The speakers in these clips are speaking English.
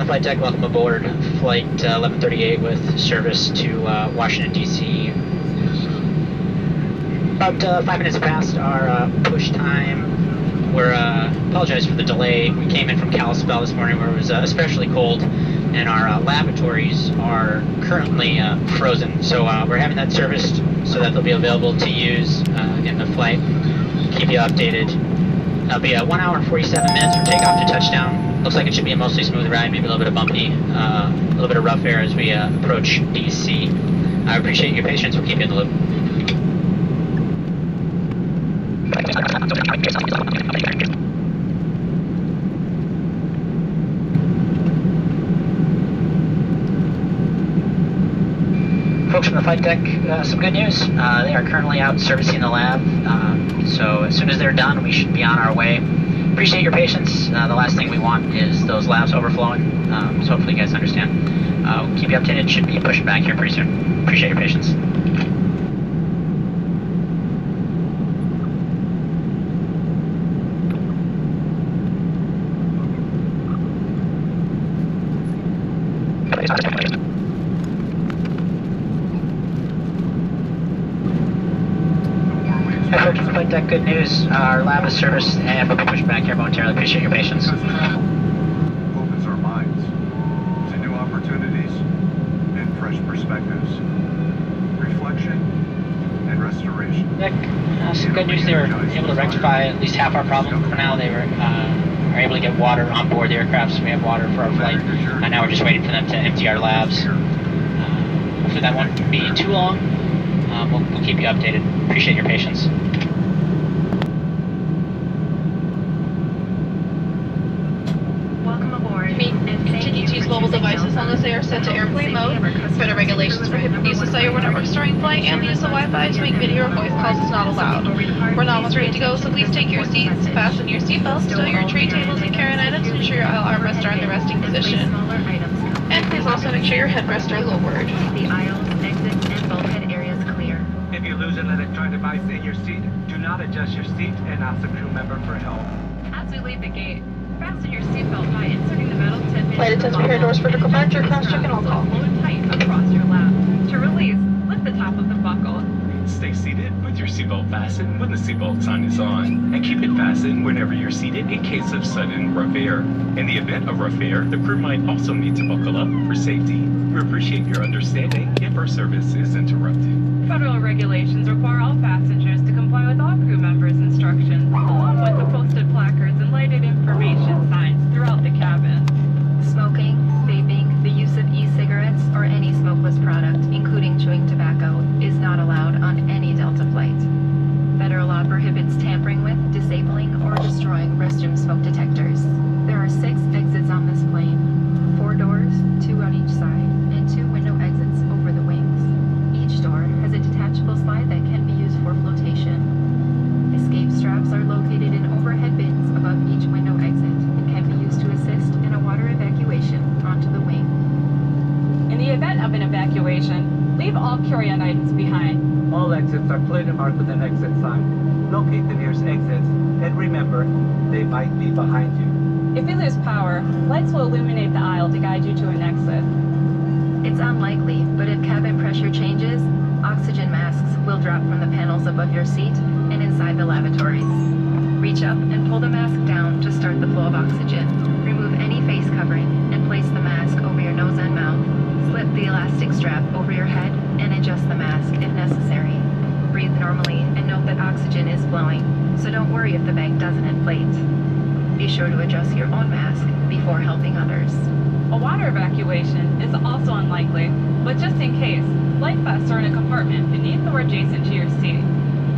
the flight deck, welcome aboard Flight uh, 1138 with service to uh, Washington, D.C. About uh, five minutes past our uh, push time. We're uh, apologize for the delay. We came in from Kalispell this morning where it was uh, especially cold, and our uh, lavatories are currently uh, frozen. So uh, we're having that serviced so that they'll be available to use uh, in the flight. Keep you updated. That'll be a one hour and 47 minutes from takeoff to touchdown. Looks like it should be a mostly smooth ride, maybe a little bit of bumpy, uh, a little bit of rough air as we uh, approach DC. I appreciate your patience. We'll keep you in the loop. Folks from the flight deck, uh, some good news. Uh, they are currently out servicing the lav, um, so as soon as they're done, we should be on our way. Appreciate your patience. Uh, the last thing we want is those lavs overflowing, um, so hopefully you guys understand. Uh, we'll keep you updated. Should be pushing back here pretty soon. Appreciate your patience. Hey, folks from the flight deck, good news. Our lav is serviced and we'll be pushed back here momentarily. Appreciate your patience. Opens our minds to new opportunities and fresh perspectives, reflection and restoration. Nick, uh, some good news. They were able to rectify at least half our problem for now. They were uh, are able to get water on board the aircraft, so we have water for our flight. And now we're just waiting for them to empty our lavs. Uh, hopefully that won't be too long. Um, we'll, we'll keep you updated. Appreciate your patience. Welcome aboard. May and thank continue you to use for mobile choosing devices Delta. unless they are set to airplane mode. Federal regulations prohibit the use of cellular networks during flight and the use of Wi-Fi to make video or voice calls is not allowed. We're now almost ready to go, so please take your seats, fasten your seatbelts, stow your tray tables and carry-on items, and ensure your aisle armrests are in the resting position. Smaller items come. And please also make sure your headrests are lowered. The aisles, exit, and bulkhead areas clear. If you lose an electronic device in your seat, do not adjust your seat and ask a crew member for help. As we leave the gate, fasten your seatbelt by inserting the metal tip tidbit. Flight attendants prepare doors for departure, cross-check, and all call. Pull it tight across your lap. To release, lift the top of the buckle. Stay seated with your seatbelt fastened when the seatbelt sign is on, and keep it fastened whenever you're seated in case of sudden rough air. In the event of rough air, the crew might also need to buckle up for safety. We appreciate your understanding if our service is interrupted. Federal regulations require all passengers to comply with all crew members' instructions, along with the posted placards and information signs throughout the cabin. Smoking, vaping, the use of e-cigarettes, or any smokeless product, including chewing tobacco, is not allowed on any Delta flight. Federal law prohibits tampering with, disabling, or destroying restroom smoke detectors. There are six exits on this plane. Four doors, two on each side, and two window exits over the wings. Each door has a detachable slide that can be used for flotation. Escape straps are located in overhead bins above each window exit and can be used to assist in a water evacuation onto the wing. In the event of an evacuation, leave all carry-on items behind. All exits are clearly with an exit sign. Locate the nearest exits, and remember, they might be behind you. If we lose power, lights will illuminate the aisle to guide you to an exit. It's unlikely, but if cabin pressure changes, oxygen masks will drop from the panels above your seat and inside the lavatories. Reach up and pull the mask down to start the flow of oxygen. Remove any face covering and place the mask over your nose and mouth. Slip the elastic strap over your head and adjust the mask if necessary. Breathe normally and note that oxygen is flowing, so don't worry if the bag doesn't inflate. Be sure to adjust your own mask before helping others. A water evacuation is also unlikely, but just in case, life vests are in a compartment beneath or adjacent to your seat.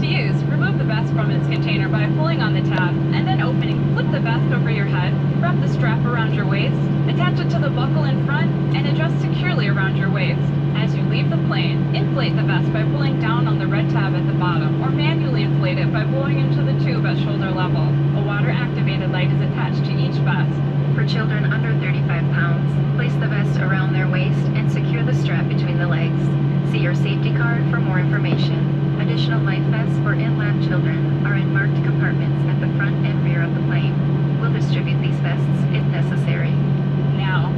To use, remove the vest from its container by pulling on the tab, and then opening, flip the vest over your head, wrap the strap around your waist, attach it to the buckle in front, and adjust securely around your waist. As you leave the plane, inflate the vest by pulling down on the red tab at the bottom, or manually inflate it by blowing into the tube at shoulder level. A water-activated light is attached to each vest. For children under 35 pounds, place the vest around their waist and secure the strap between the legs. See your safety card for more information. Additional life vests for in-lab children are in marked compartments at the front and rear of the plane. We'll distribute these vests if necessary. Now,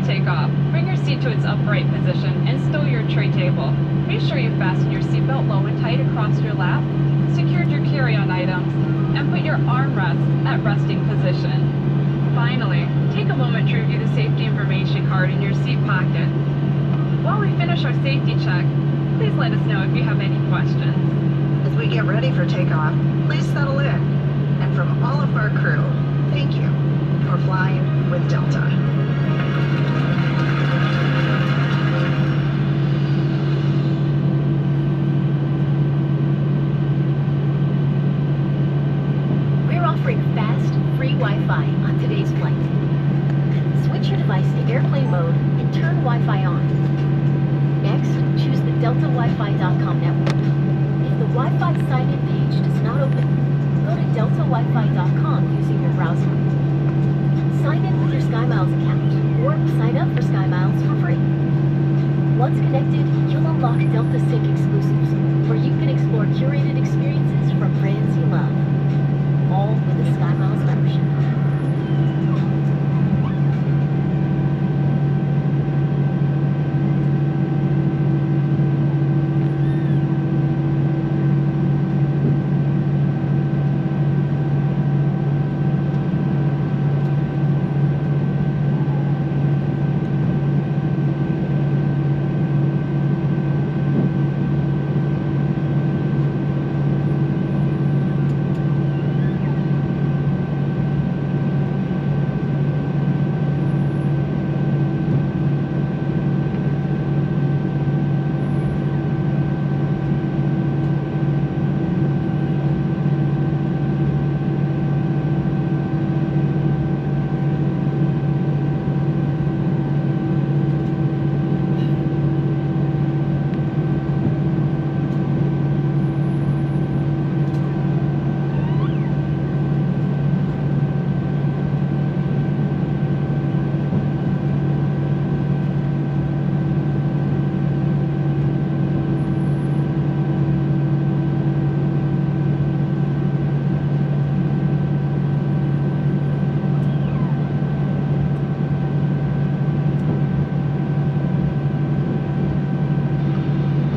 takeoff, bring your seat to its upright position and stow your tray table. Be sure you fasten your seatbelt low and tight across your lap, secured your carry-on items, and put your armrests at resting position. Finally, take a moment to review the safety information card in your seat pocket. While we finish our safety check, please let us know if you have any questions. As we get ready for takeoff, please settle in. And from all of our crew, thank you for flying with Delta. We're offering fast, free Wi-Fi on today's flight. Switch your device to airplane mode and turn Wi-Fi on. Next, choose the deltawifi.com network. If the Wi-Fi sign-in page does not open, go to deltawifi.com using your browser. Sign in with your SkyMiles account or sign up for SkyMiles for free. Once connected, you'll unlock Delta Sync exclusives, where you can explore curated experiences from brands you love all with a SkyMiles membership.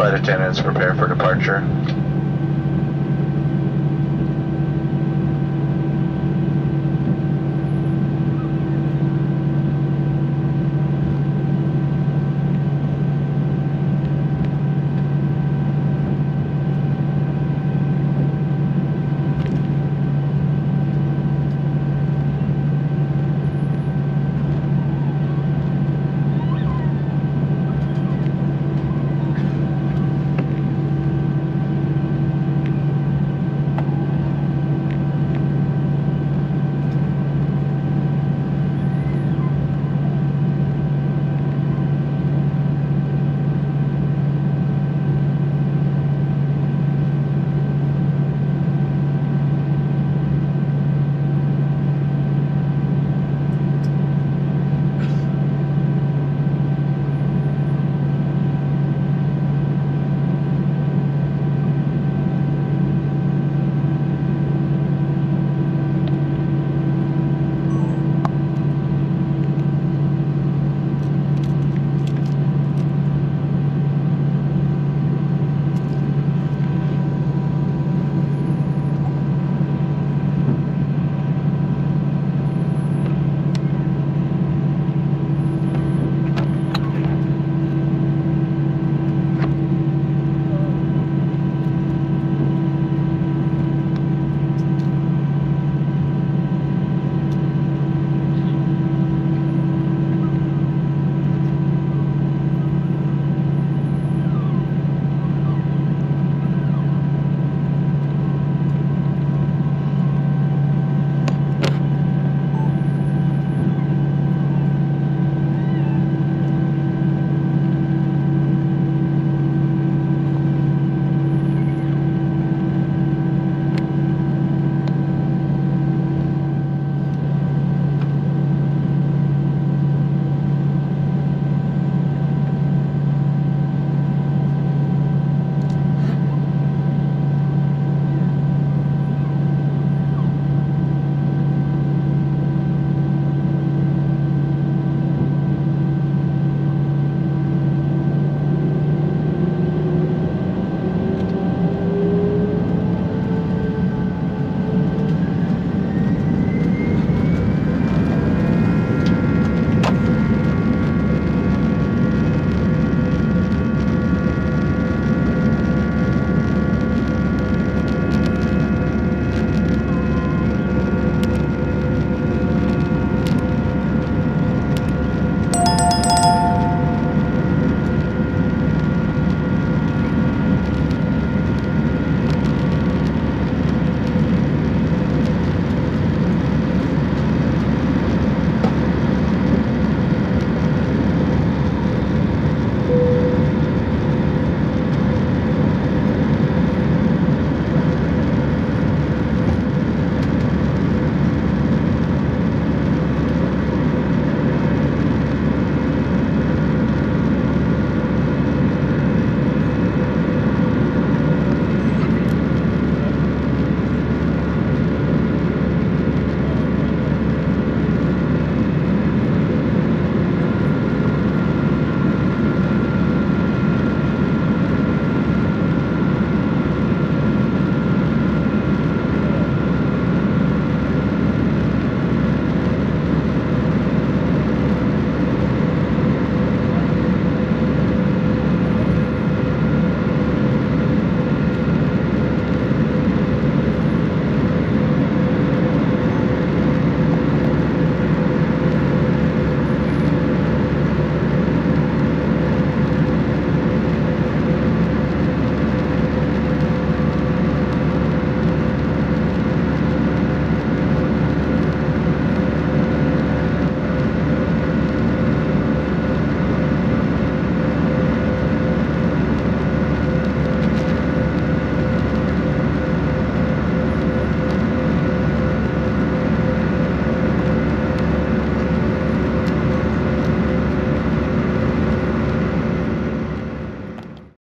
Flight attendants prepare for departure.